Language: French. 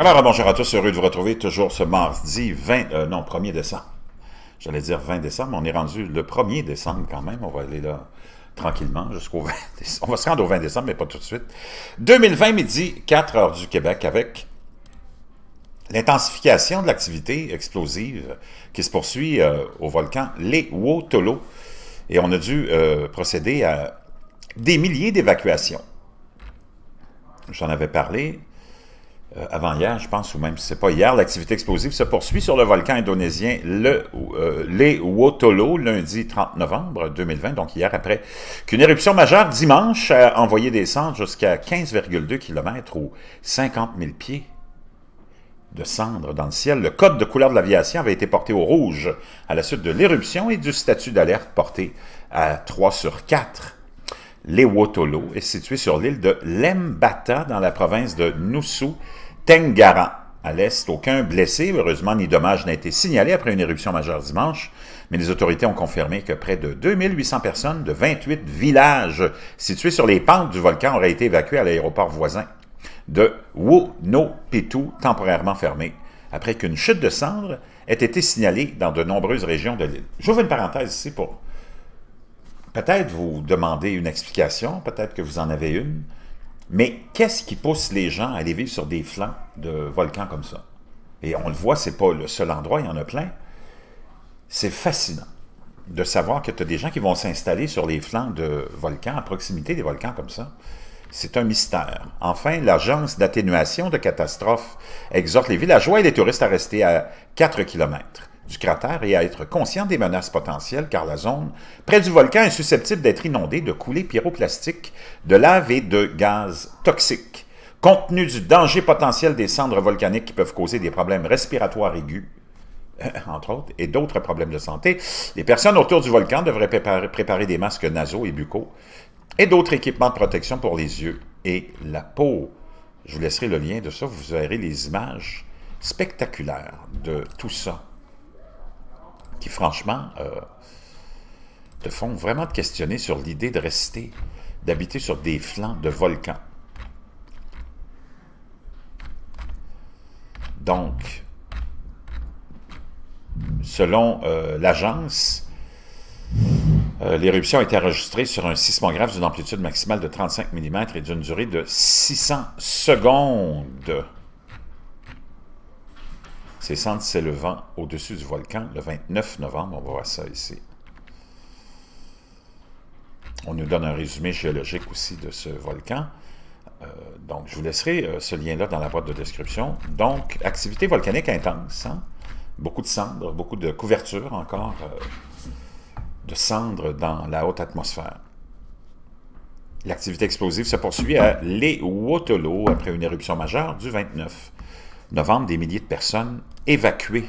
Alors, bonjour à tous, heureux de vous retrouver toujours ce mardi 20, euh, non, 1er décembre. J'allais dire 20 décembre, on est rendu le 1er décembre quand même. On va aller là tranquillement jusqu'au 20 décembre. On va se rendre au 20 décembre, mais pas tout de suite. 2020, midi, 4 heures du Québec, avec l'intensification de l'activité explosive qui se poursuit euh, au volcan Les Wotolo. Et on a dû euh, procéder à des milliers d'évacuations. J'en avais parlé euh, avant hier, je pense, ou même si ce pas hier, l'activité explosive se poursuit sur le volcan indonésien le, euh, Les Wotolo, lundi 30 novembre 2020, donc hier, après qu'une éruption majeure dimanche a envoyé des cendres jusqu'à 15,2 km ou 50 000 pieds de cendres dans le ciel. Le code de couleur de l'aviation avait été porté au rouge à la suite de l'éruption et du statut d'alerte porté à 3 sur 4. Wotolo est situé sur l'île de Lembata dans la province de Nusu Tenggara. À l'est, aucun blessé, heureusement, ni dommage n'a été signalé après une éruption majeure dimanche, mais les autorités ont confirmé que près de 2800 personnes de 28 villages situés sur les pentes du volcan auraient été évacuées à l'aéroport voisin de Pitu, temporairement fermé, après qu'une chute de cendres ait été signalée dans de nombreuses régions de l'île. J'ouvre une parenthèse ici pour peut-être vous demander une explication, peut-être que vous en avez une, mais qu'est-ce qui pousse les gens à aller vivre sur des flancs de volcans comme ça? Et on le voit, ce n'est pas le seul endroit, il y en a plein. C'est fascinant de savoir que tu as des gens qui vont s'installer sur les flancs de volcans, à proximité des volcans comme ça. C'est un mystère. Enfin, l'Agence d'atténuation de catastrophes exhorte les villageois et les touristes à rester à 4 km du cratère et à être conscient des menaces potentielles car la zone près du volcan est susceptible d'être inondée de coulées pyroplastiques, de lave et de gaz toxiques. Compte tenu du danger potentiel des cendres volcaniques qui peuvent causer des problèmes respiratoires aigus, entre autres, et d'autres problèmes de santé, les personnes autour du volcan devraient préparer, des masques nasaux et buccaux et d'autres équipements de protection pour les yeux et la peau. Je vous laisserai le lien de ça, vous verrez les images spectaculaires de tout ça qui, franchement, euh, te font vraiment te questionner sur l'idée de rester, d'habiter sur des flancs de volcans. Donc, selon euh, l'agence, euh, l'éruption a été enregistrée sur un sismographe d'une amplitude maximale de 35 mm et d'une durée de 600 secondes. Ces cendres s'élevant au-dessus du volcan le 29 novembre. On va voir ça ici. On nous donne un résumé géologique aussi de ce volcan. Euh, donc, je vous laisserai euh, ce lien-là dans la boîte de description. Donc, activité volcanique intense. Hein? Beaucoup de cendres, beaucoup de couverture encore euh, de cendres dans la haute atmosphère. L'activité explosive se poursuit à Les Wotolo après une éruption majeure du 29 novembre, des milliers de personnes évacuées.